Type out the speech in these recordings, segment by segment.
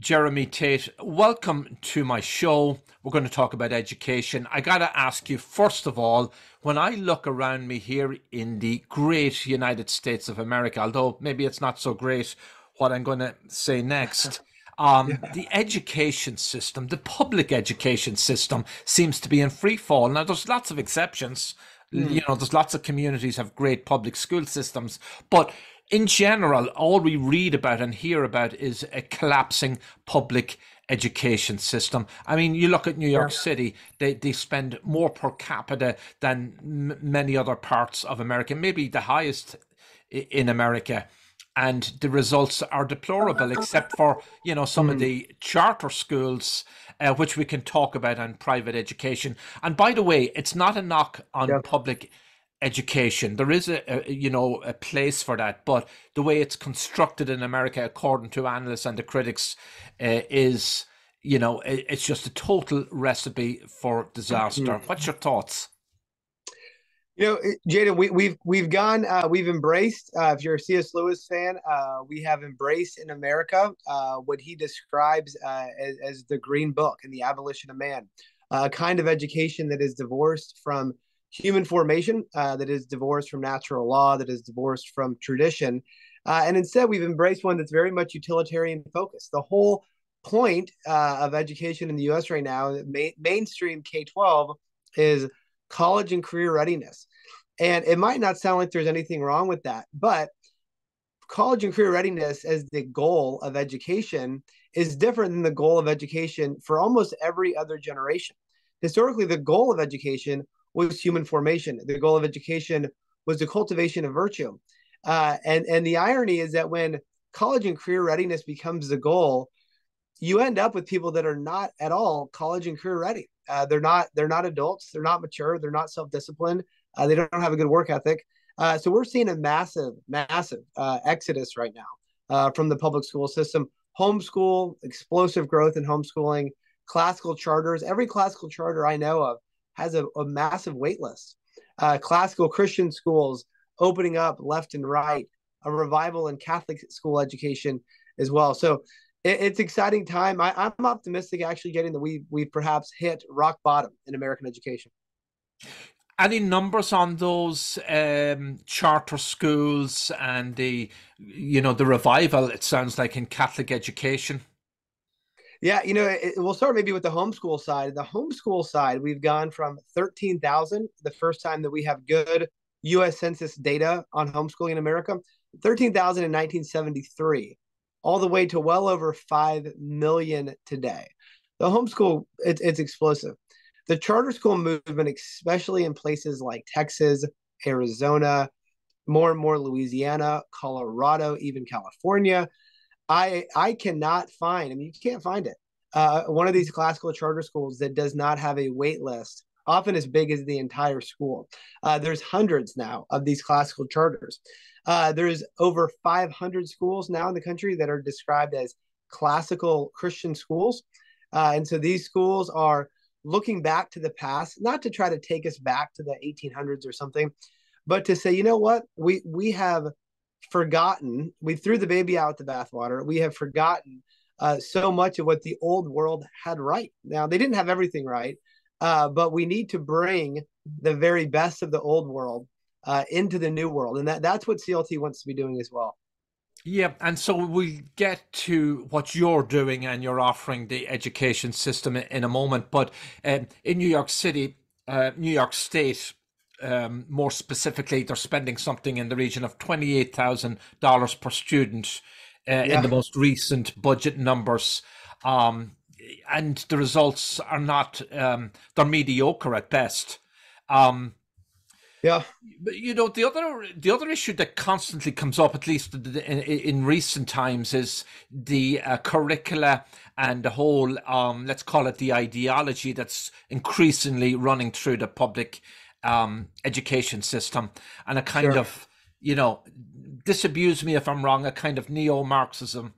Jeremy Tate, welcome to my show. We're going to talk about education. I got to ask you, first of all, when I look around me here in the great United States of America, although maybe it's not so great what I'm going to say next, um, yeah. the education system, the public education system, seems to be in free fall. Now, there's lots of exceptions. Mm. You know, there's lots of communities have great public school systems, but in general, all we read about and hear about is a collapsing public education system. I mean, you look at New York yeah. City, they, they spend more per capita than m- many other parts of America, maybe the highest in America. And the results are deplorable, except for, you know, some mm. of hmm. the charter schools, uh, which we can talk about, and private education. And by the way, it's not a knock on yeah. public education. There is a, a, you know a place for that, but the way it's constructed in America, according to analysts and the critics, uh, is you know it, it's just a total recipe for disaster. Mm-hmm. What's your thoughts? You know, Jada, we, we've we've gone, uh, we've embraced. Uh, if you're a C.S. Lewis fan, uh, we have embraced in America uh, what he describes uh, as, as, the Green Book and the abolition of man, a kind of education that is divorced from human formation uh, that is divorced from natural law, that is divorced from tradition. Uh, and instead, we've embraced one that's very much utilitarian focused. The whole point uh, of education in the US right now, mainstream K 12, is college and career readiness. And it might not sound like there's anything wrong with that, but college and career readiness as the goal of education is different than the goal of education for almost every other generation. Historically, the goal of education was human formation. The goal of education was the cultivation of virtue. Uh, and and the irony is that when college and career readiness becomes the goal, you end up with people that are not at all college and career ready. Uh, they're not they're not adults. They're not mature. They're not self disciplined. Uh, they don't have a good work ethic. Uh, so we're seeing a massive massive uh, exodus right now uh, from the public school system. Homeschool, explosive growth in homeschooling, classical charters. Every classical charter I know of has a, a massive wait list. Uh, classical Christian schools opening up left and right, a revival in Catholic school education as well. So it, it's exciting time. I, I'm optimistic actually getting that we we perhaps hit rock bottom in American education. Any numbers on those um, charter schools and the, you know, the revival? It sounds like in Catholic education. Yeah, you know, it, we'll start maybe with the homeschool side. The homeschool side, we've gone from 13,000, the first time that we have good US Census data on homeschooling in America, 13,000 in 1973, all the way to well over 5 million today. The homeschool, it, it's explosive. The charter school movement, especially in places like Texas, Arizona, more and more Louisiana, Colorado, even California, I I cannot find. I mean, you can't find it. Uh, one of these classical charter schools that does not have a wait list, often as big as the entire school. Uh, there's hundreds now of these classical charters. Uh, there's over 500 schools now in the country that are described as classical Christian schools, uh, and so these schools are looking back to the past, not to try to take us back to the 1800s or something, but to say, you know what, we we have forgotten, we threw the baby out the bathwater. We have forgotten uh, so much of what the old world had right. Now, they didn't have everything right, uh, but we need to bring the very best of the old world uh, into the new world. And that, that's what CLT wants to be doing as well. Yeah, and so we get to what you're doing and you're offering the education system in a moment. But um, in New York City, uh, New York State, um, more specifically, they're spending something in the region of twenty-eight thousand dollars per student uh, yeah. in the most recent budget numbers, um, and the results are not um, they're mediocre at best. Um, yeah, but you know the other the other issue that constantly comes up, at least in, in recent times, is the uh, curricula and the whole um, let's call it the ideology that's increasingly running through the public um, education system and a kind sure. of, you know, disabuse me if I'm wrong, a kind of neo-Marxism,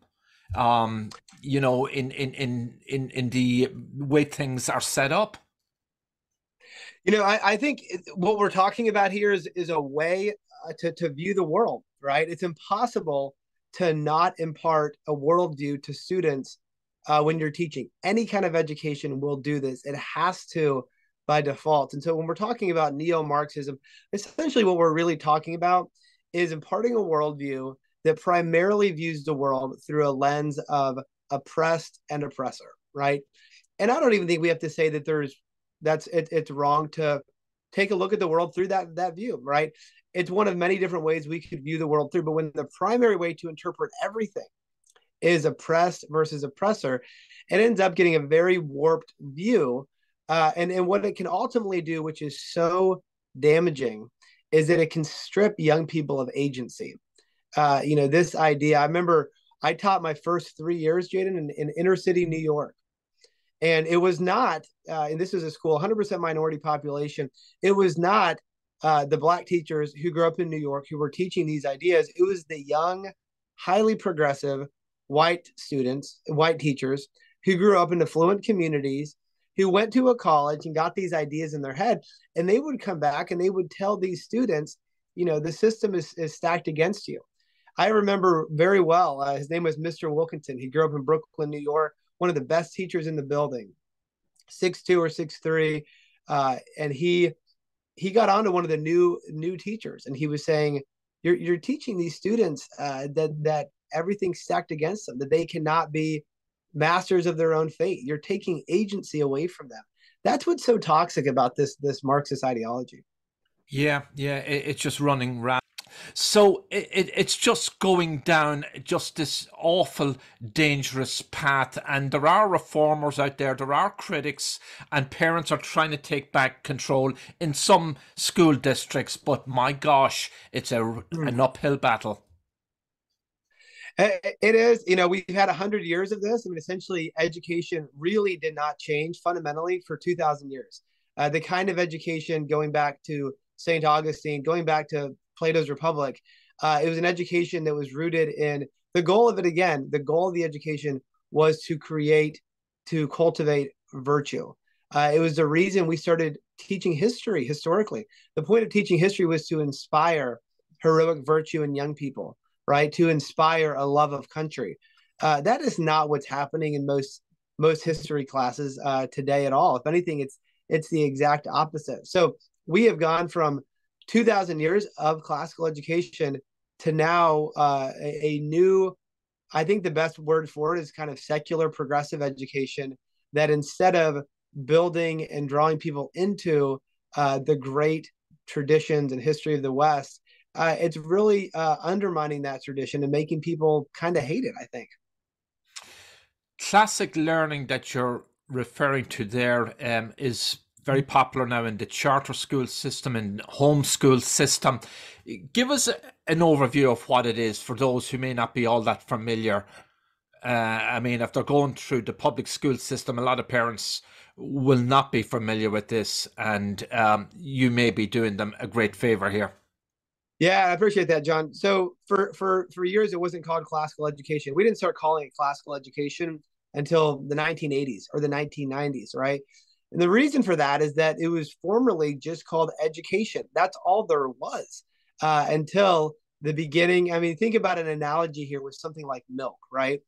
um, you know, in, in, in, in, in the way things are set up. You know, I, I think what we're talking about here is, is a way uh, to, to view the world, right? It's impossible to not impart a worldview to students uh, when you're teaching. Any kind of education will do this. It has to by default. And so when we're talking about neo Marxism, essentially what we're really talking about is imparting a worldview that primarily views the world through a lens of oppressed and oppressor, right? And I don't even think we have to say that there's that's it, it's wrong to take a look at the world through that that view, right? It's one of many different ways we could view the world through, but when the primary way to interpret everything is oppressed versus oppressor, it ends up getting a very warped view. Uh, and, and what it can ultimately do, which is so damaging, is that it can strip young people of agency. Uh, you know, this idea, I remember I taught my first three years, Jaden, in, in inner city New York. And it was not, uh, and this is a school, 100% minority population. It was not uh, the black teachers who grew up in New York who were teaching these ideas. It was the young, highly progressive white students, white teachers who grew up in affluent communities, who went to a college and got these ideas in their head. And they would come back and they would tell these students, you know, the system is, is stacked against you. I remember very well, uh, his name was Mr. Wilkinson. He grew up in Brooklyn, New York, one of the best teachers in the building, six two or six three. Uh, and he he got on to one of the new new teachers and he was saying, You're you're teaching these students uh, that that everything's stacked against them, that they cannot be masters of their own fate. You're taking agency away from them. That's what's so toxic about this this Marxist ideology. Yeah, yeah, it, it's just running rampant. So it, it, it's just going down just this awful, dangerous path. And there are reformers out there, there are critics, and parents are trying to take back control in some school districts. But my gosh, it's a, mm. an uphill battle. It is, you know, we've had a hundred years of this. I mean, essentially, education really did not change fundamentally for two thousand years. Uh, the kind of education going back to Saint Augustine, going back to Plato's Republic, uh, it was an education that was rooted in the goal of it. Again, the goal of the education was to create, to cultivate virtue. Uh, it was the reason we started teaching history historically. The point of teaching history was to inspire heroic virtue in young people right? To inspire a love of country. Uh, that is not what's happening in most most history classes uh, today at all. If anything, it's it's the exact opposite. So we have gone from 2,000 years of classical education to now uh, a, a new. I think the best word for it is kind of secular progressive education. That instead of building and drawing people into uh, the great traditions and history of the West, uh, it's really uh, undermining that tradition and making people kind of hate it. I think. Classic learning that you're referring to there um, is very popular now in the charter school system and homeschool system. Give us an overview of what it is for those who may not be all that familiar. Uh, I mean, if they're going through the public school system, a lot of parents will not be familiar with this, and um, you may be doing them a great favor here. Yeah, I appreciate that, John. So for for for years, it wasn't called classical education. We didn't start calling it classical education until the 1980s or the 1990s, right? And the reason for that is that it was formerly just called education. That's all there was uh, until the beginning. I mean, think about an analogy here with something like milk, right?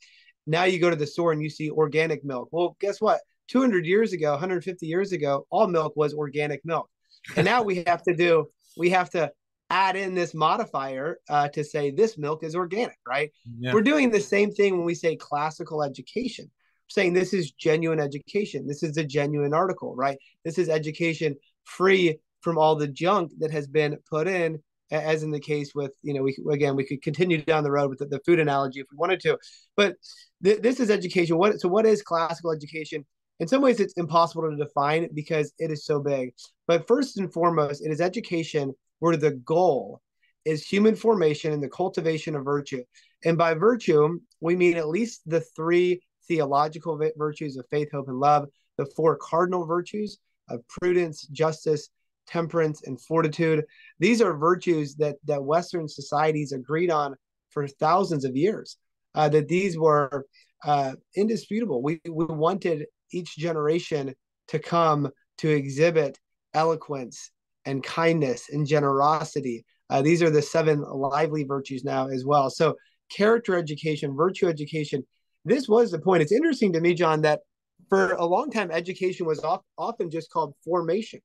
Now you go to the store and you see organic milk. Well, guess what? 200 years ago, 150 years ago, all milk was organic milk. And now we have to do, we have to add in this modifier uh, to say this milk is organic, right? Yeah. We're doing the same thing when we say classical education. We're saying this is genuine education. This is a genuine article, right? This is education free from all the junk that has been put in, as in the case with, you know, we again we could continue down the road with the, the food analogy if we wanted to, but th- this is education. What so what is classical education? In some ways, it's impossible to define because it is so big. But first and foremost, it is education where the goal is human formation and the cultivation of virtue. And by virtue, we mean at least the three theological virtues of faith, hope, and love, the four cardinal virtues of prudence, justice, temperance, and fortitude. These are virtues that, that Western societies agreed on for thousands of years, uh, that these were uh, indisputable. We, we wanted each generation to come to exhibit eloquence and kindness and generosity. Uh, these are the seven lively virtues now as well. So, character education, virtue education, this was the point. It's interesting to me, John, that for a long time, education was off, often just called formation.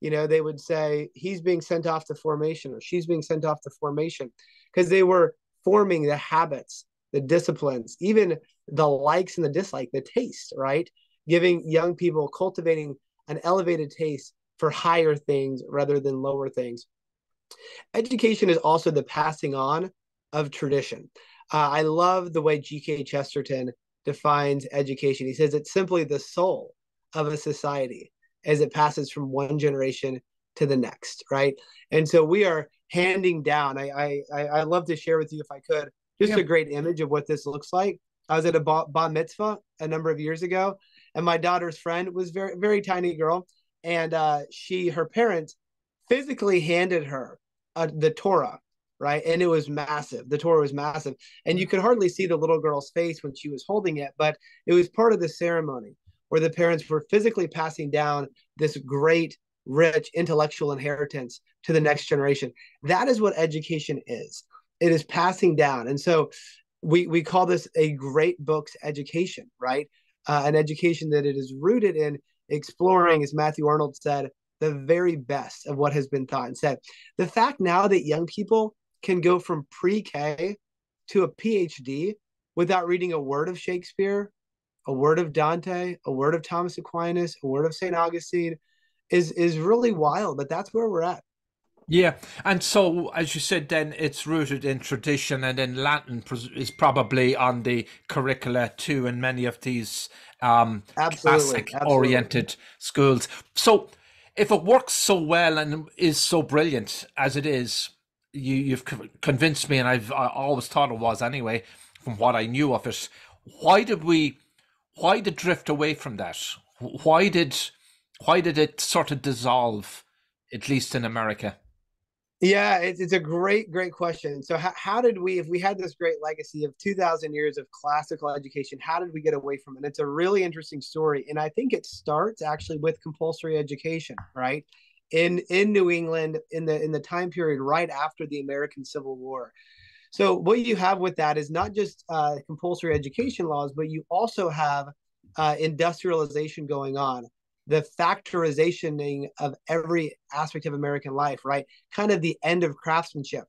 You know, they would say he's being sent off to formation or she's being sent off to formation because they were forming the habits, the disciplines, even the likes and the dislike, the taste, right? Giving young people, cultivating an elevated taste for higher things rather than lower things. Education is also the passing on of tradition. Uh, I love the way G.K. Chesterton defines education. He says it's simply the soul of a society as it passes from one generation to the next, right? And so we are handing down. I I I love to share with you if I could just yeah. a great image of what this looks like. I was at a bar mitzvah a number of years ago, and my daughter's friend was very very tiny girl, and uh, she her parents physically handed her uh, the Torah, right? And it was massive. The Torah was massive, and you could hardly see the little girl's face when she was holding it, but it was part of the ceremony where the parents were physically passing down this great, rich intellectual inheritance to the next generation. That is what education is. It is passing down, and so we we call this a great books education, right? Uh, an education that it is rooted in exploring, as Matthew Arnold said, the very best of what has been thought and said. The fact now that young people can go from pre K to a PhD without reading a word of Shakespeare, a word of Dante, a word of Thomas Aquinas, a word of St. Augustine is is really wild, but that's where we're at. Yeah, and so as you said, then it's rooted in tradition, and then Latin is probably on the curricula too in many of these um, classic-oriented schools. So, if it works so well and is so brilliant as it is, you, you've convinced me, and I've I always thought it was anyway, from what I knew of it. Why did we? Why did drift away from that? Why did? Why did it sort of dissolve, at least in America? Yeah, it's, it's a great, great question. So, how, how did we, if we had this great legacy of 2,000 years of classical education, how did we get away from it? It's a really interesting story. And I think it starts actually with compulsory education, right? In, in New England in the in the time period right after the American Civil War. So what you have with that is not just uh, compulsory education laws, but you also have uh, industrialization going on the factorizationing of every aspect of American life, right? Kind of the end of craftsmanship.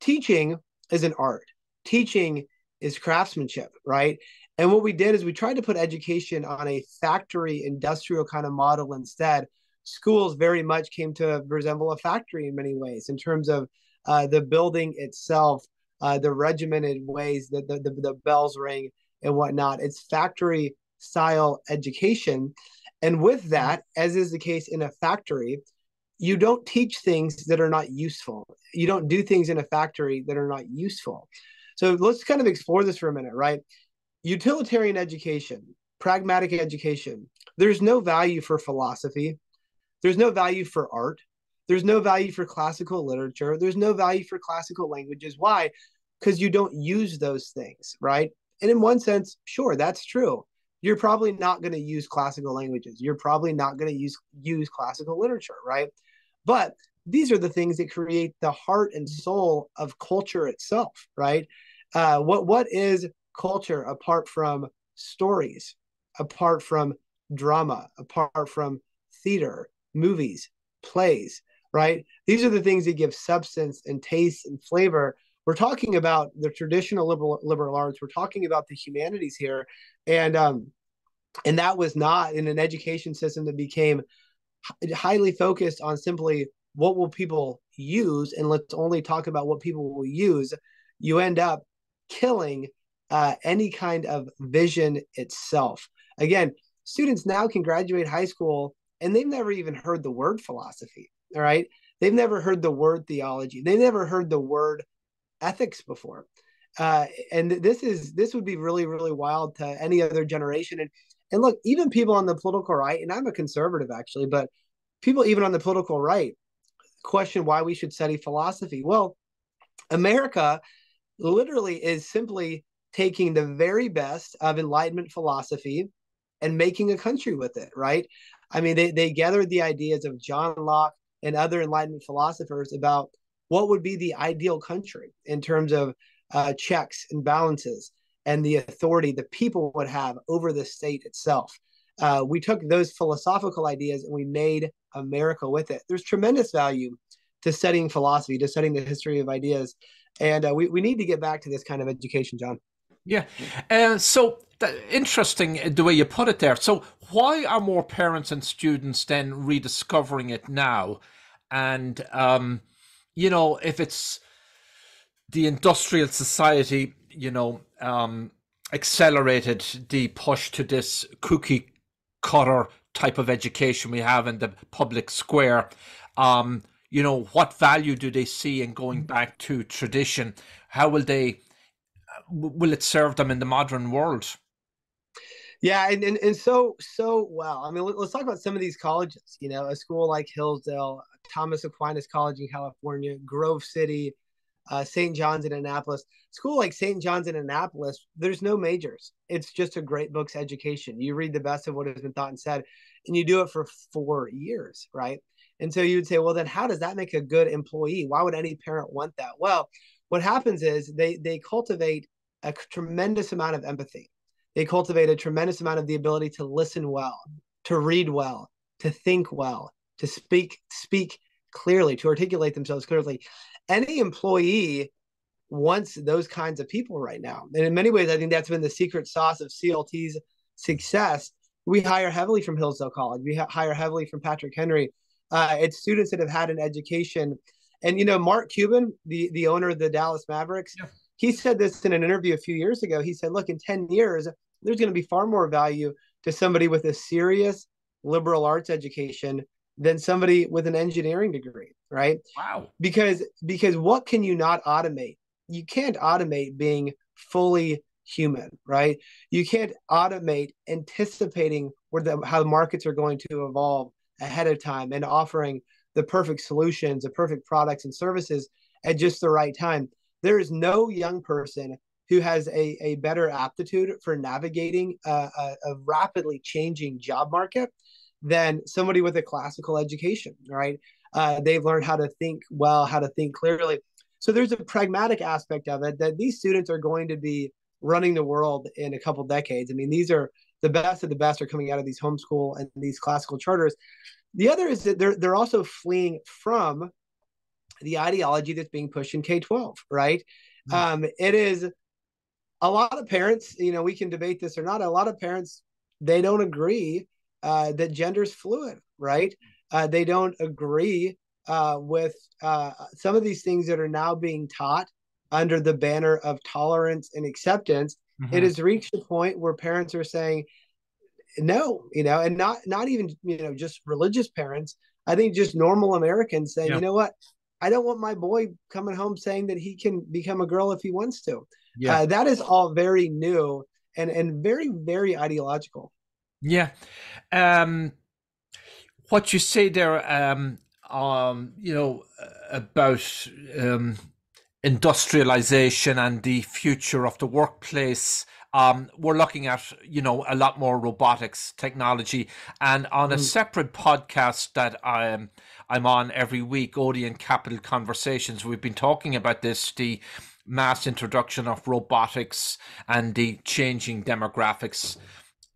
Teaching is an art. Teaching is craftsmanship, right? And what we did is we tried to put education on a factory industrial kind of model instead. Schools very much came to resemble a factory in many ways in terms of uh, the building itself, uh, the regimented ways that the, the, the bells ring and whatnot. It's factory style education. And with mm-hmm. that, as is the case in a factory, you don't teach things that are not useful. You don't do things in a factory that are not useful. So let's kind of explore this for a minute, right? Utilitarian education, pragmatic education. There's no value for philosophy. There's no value for art. There's no value for classical literature. There's no value for classical languages. Why? Because you don't use those things, right? And in one sense, sure, that's true you're probably not going to use classical languages. You're probably not going to use use classical literature, right? But these are the things that create the heart and soul of culture itself, right? Uh, what what is culture apart from stories, apart from drama, apart from theater, movies, plays, right? These are the things that give substance and taste and flavor. We're talking about the traditional liberal liberal arts. We're talking about the humanities here, and um, and that was not in an education system that became highly focused on simply what will people use and let's only talk about what people will use you end up killing uh, any kind of vision itself. Again students now can graduate high school and they've never even heard the word philosophy all right? They've never heard the word theology. They've never heard the word ethics before. Uh, and this is this would be really really wild to any other generation. And and look even people on the political right and i'm a conservative actually but people even on the political right question why we should study philosophy. Well america literally is simply taking the very best of enlightenment philosophy and making a country with it right? I mean they, they gathered the ideas of john locke and other enlightenment philosophers about what would be the ideal country in terms of uh, checks and balances. and the authority the people would have over the state itself. Uh, we took those philosophical ideas and we made America with it. There's tremendous value to studying philosophy, to studying the history of ideas. And uh, we, we need to get back to this kind of education, John. Yeah. Uh, so interesting the way you put it there. So why are more parents and students then rediscovering it now? And, um, you know, if it's the industrial society, you know, um, accelerated the push to this cookie cutter type of education we have in the public square. Um, you know, what value do they see in going back to tradition? How will they, will it serve them in the modern world? Yeah, and, and, and so so well. I mean, let's talk about some of these colleges. You know, a school like Hillsdale, Thomas Aquinas College in California, Grove City, uh, St. John's in Annapolis. School like St. John's in Annapolis, there's no majors. It's just a great books education. You read the best of what has been thought and said, and you do it for four years, right? And so you would say, well, then how does that make a good employee? Why would any parent want that? Well, what happens is they they cultivate a tremendous amount of empathy. They cultivate a tremendous amount of the ability to listen well, to read well, to think well, to speak speak clearly, to articulate themselves clearly any employee wants those kinds of people right now. And in many ways, I think that's been the secret sauce of CLT's success. We hire heavily from Hillsdale College. We hire heavily from Patrick Henry. Uh, it's students that have had an education. And you know, Mark Cuban, the the owner of the Dallas Mavericks, yeah. he said this in an interview a few years ago. He said, "Look, in ten years, there's going to be far more value to somebody with a serious liberal arts education than somebody with an engineering degree, right? Wow. Because because what can you not automate? You can't automate being fully human, right? You can't automate anticipating where the how the markets are going to evolve ahead of time and offering the perfect solutions, the perfect products and services at just the right time. There is no young person who has a, a better aptitude for navigating a, a, a rapidly changing job market than somebody with a classical education, right? Uh, they've learned how to think well, how to think clearly. So there's a pragmatic aspect of it that these students are going to be running the world in a couple decades. I mean, these are the best of the best are coming out of these homeschool and these classical charters. The other is that they're they're also fleeing from the ideology that's being pushed in K twelve, right? Mm-hmm. Um, it is a lot of parents. You know, we can debate this or not. A lot of parents they don't agree uh, that gender's fluid, right? Uh, they don't agree uh, with uh, some of these things that are now being taught under the banner of tolerance and acceptance. Mm-hmm. It has reached a point where parents are saying, no, you know, and not not even you know just religious parents. I think just normal Americans saying, yeah. you know what, I don't want my boy coming home saying that he can become a girl if he wants to. Yeah, uh, that is all very new and and very very ideological. Yeah. Um, what you say there, um, um, you know, about um, industrialization and the future of the workplace. Um, we're looking at, you know, a lot more robotics technology. And on a mm. separate podcast that I'm, I'm on every week, Odeon Capital Conversations, we've been talking about this, the mass introduction of robotics and the changing demographics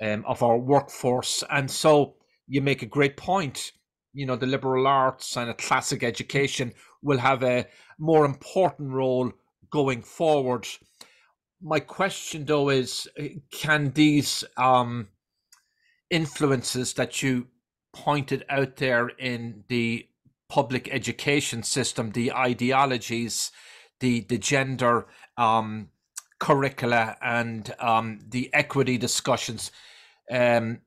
um, of our workforce. And so you make a great point. You know, the liberal arts and a classic education will have a more important role going forward. My question, though, is uh, can these um, influences that you pointed out there in the public education system, the ideologies, the the gender um, curricula, and um, the equity discussions, um,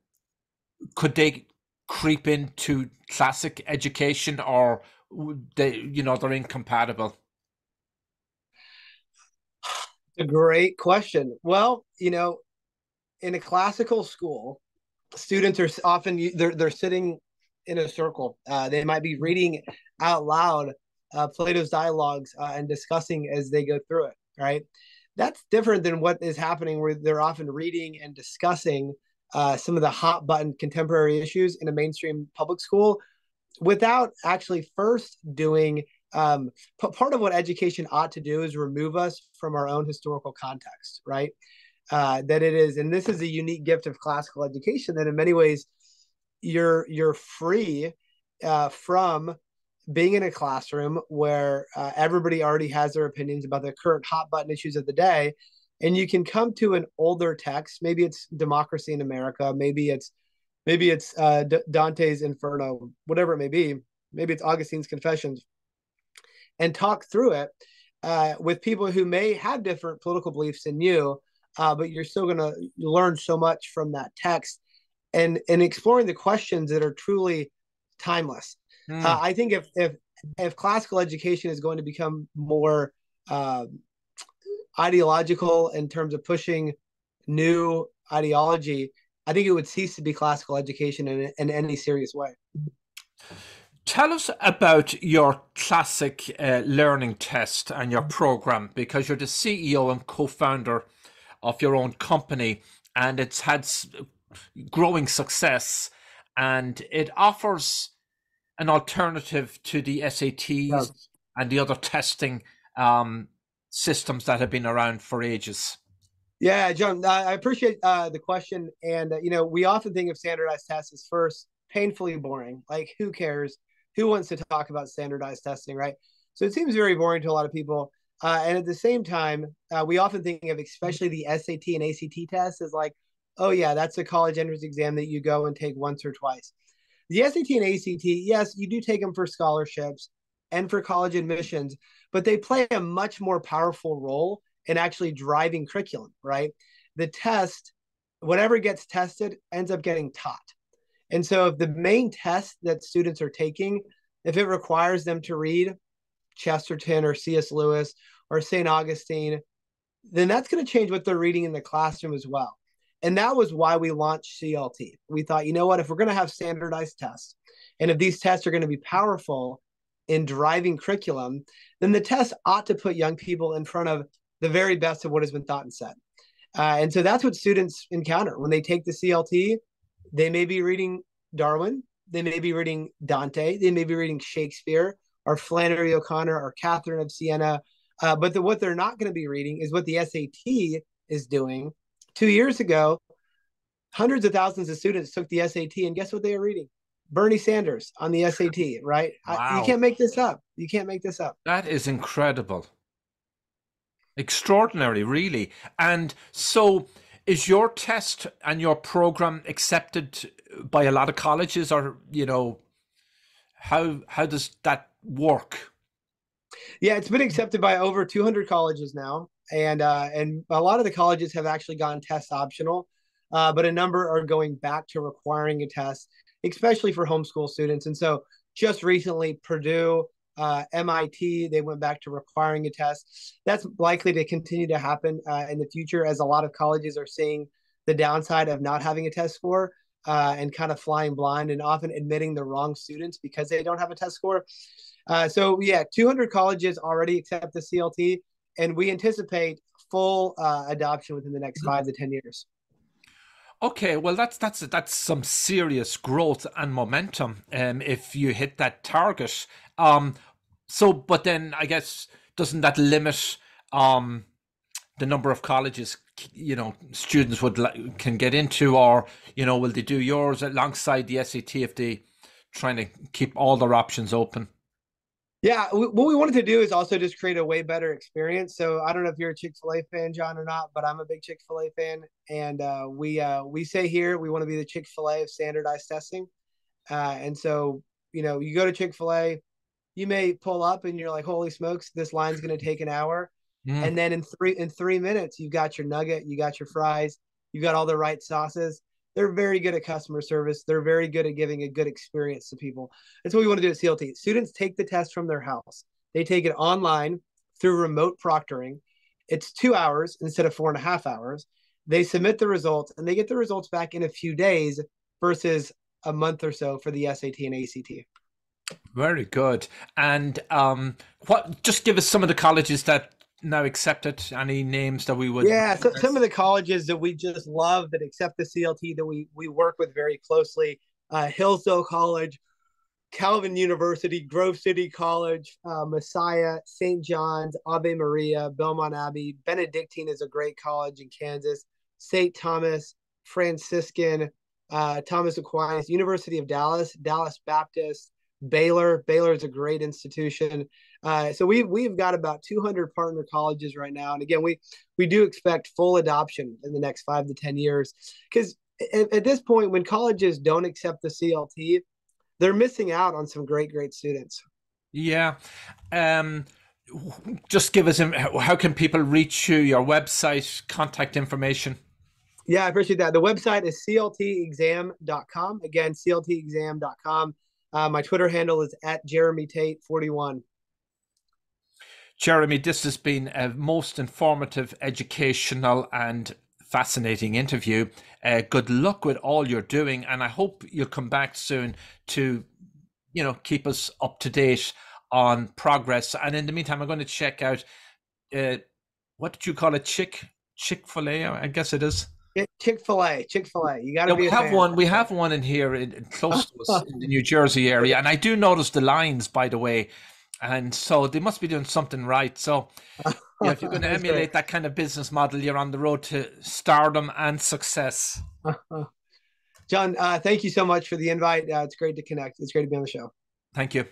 could they creep into classic education, or they, you know, they're incompatible? A great question. Well, you know, in a classical school, students are often they're they're sitting in a circle. Uh, they might be reading out loud uh, Plato's dialogues uh, and discussing as they go through it. Right. That's different than what is happening where they're often reading and discussing uh, some of the hot button contemporary issues in a mainstream public school without actually first doing um, part of what education ought to do is remove us from our own historical context, right? uh, that it is, and this is a unique gift of classical education that in many ways you're you're free uh, from being in a classroom where uh, everybody already has their opinions about the current hot button issues of the day and you can come to an older text. Maybe it's democracy in america maybe it's maybe it's uh, D- dante's inferno whatever it may be. Maybe it's augustine's confessions. And talk through it uh, with people who may have different political beliefs than you uh, but you're still going to learn so much from that text and and exploring the questions that are truly timeless mm. i think if if if classical education is going to become more uh, ideological in terms of pushing new ideology, I think it would cease to be classical education in, in any serious way. Tell us about your classic uh, learning test and your program because you're the CEO and co founder of your own company and it's had growing success and it offers an alternative to the SATs yes. and the other testing um, systems that have been around for ages? Yeah, John, I appreciate uh, the question. And, uh, you know, we often think of standardized tests as first painfully boring. Like, who cares? Who wants to talk about standardized testing, right? So it seems very boring to a lot of people. Uh, and at the same time, uh, we often think of especially the SAT and ACT tests as like, oh, yeah, that's a college entrance exam that you go and take once or twice. The SAT and ACT, yes, you do take them for scholarships and for college admissions, but they play a much more powerful role in actually driving curriculum, right? The test, whatever gets tested, ends up getting taught. And so if the main test that students are taking, if it requires them to read Chesterton or C.S. Lewis or St. Augustine, then that's going to change what they're reading in the classroom as well. And that was why we launched CLT. We thought, you know what, if we're going to have standardized tests, and if these tests are going to be powerful, in driving curriculum, then the test ought to put young people in front of the very best of what has been thought and said. Uh, and so that's what students encounter when they take the CLT. They may be reading Darwin, they may be reading Dante, they may be reading Shakespeare or Flannery O'Connor or Catherine of Siena. Uh, but the, what they're not going to be reading is what the SAT is doing. Two years ago, hundreds of thousands of students took the SAT, and guess what they are reading? Bernie Sanders on the SAT, right? Wow. I, you can't make this up. You can't make this up. That is incredible. Extraordinary, really. And so is your test and your program accepted by a lot of colleges or, you know, how how does that work? Yeah, it's been accepted by over 200 colleges now. And uh, and a lot of the colleges have actually gone test optional, uh, but a number are going back to requiring a test especially for homeschool students. And so just recently, Purdue, uh, MIT, they went back to requiring a test. That's likely to continue to happen uh, in the future as a lot of colleges are seeing the downside of not having a test score uh, and kind of flying blind and often admitting the wrong students because they don't have a test score. Uh, so, yeah, 200 colleges already accept the CLT, and we anticipate full uh, adoption within the next five to 10 years. Okay, well that's that's that's some serious growth and momentum. Um, if you hit that target, um, so but then I guess doesn't that limit um the number of colleges you know students would can get into, or you know will they do yours alongside the SAT if they trying to keep all their options open? Yeah, what we wanted to do is also just create a way better experience. So I don't know if you're a Chick Fil A fan, John, or not, but I'm a big Chick Fil A fan, and uh, we uh, we say here we want to be the Chick Fil A of standardized testing. Uh, and so you know, you go to Chick Fil A, you may pull up and you're like, "Holy smokes, this line's going to take an hour," mm. and then in three in three minutes, you've got your nugget, you got your fries, you got all the right sauces, they're very good at customer service. They're very good at giving a good experience to people. That's what we want to do at CLT. Students take the test from their house. They take it online through remote proctoring. It's two hours instead of four and a half hours. They submit the results and they get the results back in a few days versus a month or so for the SAT and ACT. Very good. And um, what? Just give us some of the colleges that now accepted? Any names that we would? Yeah, so, some of the colleges that we just love that accept the CLT that we we work with very closely. Uh, Hillsdale College, Calvin University, Grove City College, uh, Messiah, St. John's, Ave Maria, Belmont Abbey, Benedictine is a great college in Kansas. St. Thomas, Franciscan, uh, Thomas Aquinas, University of Dallas, Dallas Baptist, Baylor. Baylor is a great institution. Uh, so we've we've got about 200 partner colleges right now, and again, we we do expect full adoption in the next five to 10 years. Because at, at this point, when colleges don't accept the CLT, they're missing out on some great great students. Yeah. Um, just give us how can people reach you, your website, contact information. Yeah, I appreciate that. The website is cltexam.com. Again, cltexam.com. Uh, my Twitter handle is at Jeremy Tate 41. Jeremy, this has been a most informative, educational, and fascinating interview. Uh, good luck with all you're doing, and I hope you'll come back soon to, you know, keep us up to date on progress. And in the meantime, I'm going to check out. Uh, what did you call it? Chick Chick Fil A, I guess it is. Chick Fil A, Chick Fil A. You got to. Yeah, we have fan. one. We have one in here, in, close to us, in the New Jersey area, and I do notice the lines, by the way, and so they must be doing something right. So, yeah, if you're going to emulate that kind of business model, you're on the road to stardom and success. John, uh, thank you so much for the invite. Uh, it's great to connect. It's great to be on the show. Thank you.